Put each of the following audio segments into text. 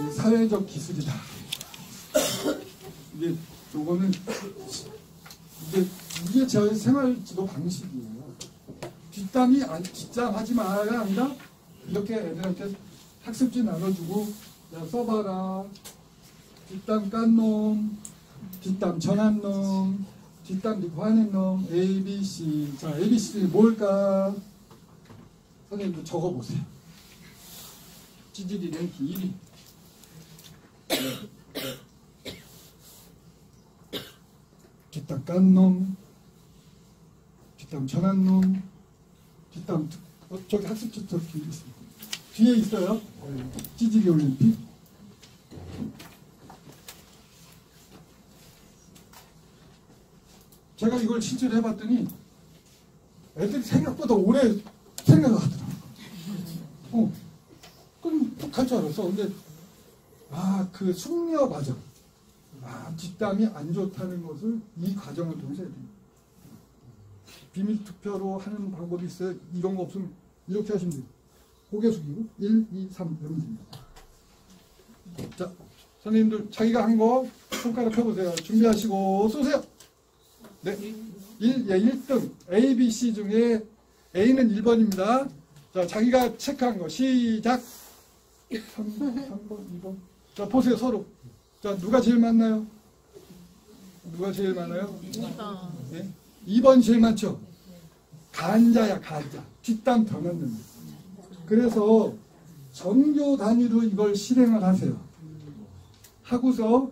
이 사회적 기술이다. 이게 요거는 이게 이게 제 생활 지도 방식이에요. 뒷담이 안 뒷담 하지 마가 아니라 이렇게 애들한테 학습지 나눠주고 야 써봐라. 뒷담 깐 놈, 뒷담 전한 놈, 뒷담 넣고 하는 놈, A, B, C. 자, A, B, C들이 뭘까? 선생님도 적어보세요. 찌질이는 길이. 뒷담 깐 놈, 뒷담 전한 놈, 뒷담, 어, 저기 학습지 저기 있습니다. 뒤에 있어요. 찌질이 올림픽. 제가 이걸 실제로 해봤더니 애들이 생각보다 오래 생각을 하더라고요. 어, 그럼 툭할 줄 알았어. 근데, 아, 그 숙려 과정. 아, 뒷담이 안 좋다는 것을 이 과정을 통해서 애들이 비밀 투표로 하는 방법이 있어요. 이런 거 없으면 이렇게 하시면 돼요. 고개 숙이고 1, 2, 3 이러면 됩니다. 자, 선생님들 자기가 한 거 손가락 펴보세요. 준비하시고 쏘세요. 네. 1, 예, 1등 A, B, C 중에 A는 1번입니다. 자, 자기가 체크한 거 시작. 3번, 3번, 2번. 자, 보세요, 서로. 자, 누가 제일 많나요? 누가 제일 많아요? 네? 2번 제일 많죠? 간자야, 간자. 뒷담 더 넣는. 그래서 전교 단위로 이걸 실행을 하세요. 하고서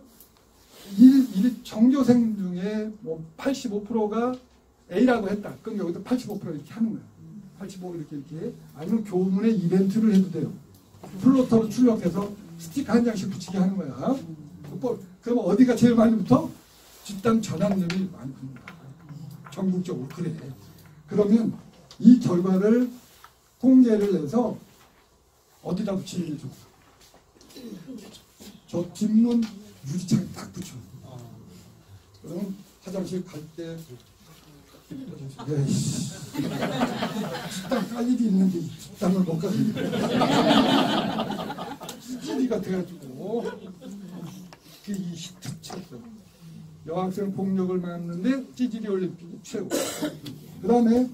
일, 일, 정교생 중에 뭐 85%가 A라고 했다. 그럼 여기도 85% 이렇게 하는 거야. 85 이렇게 이렇게. 아니면 교문에 이벤트를 해도 돼요. 플로터로 출력해서 스티커 한 장씩 붙이게 하는 거야. 뭐, 그럼 어디가 제일 많이 붙어? 뒷담 전환율이 많이 붙는다. 전국적으로 그래. 그러면 이 결과를 통계를 내서 어디다 붙이는 게 좋아? 저 뒷문 유리창에 딱 붙여. 그러면 화장실 갈 때, 에이씨, 식당 깔 일이 있는데 식당을 못 가겠네. 찌리가 돼가지고, 그이 히트 쳤어. 여학생 폭력을 막는데 찌질이 올림픽이 최고. 그 다음에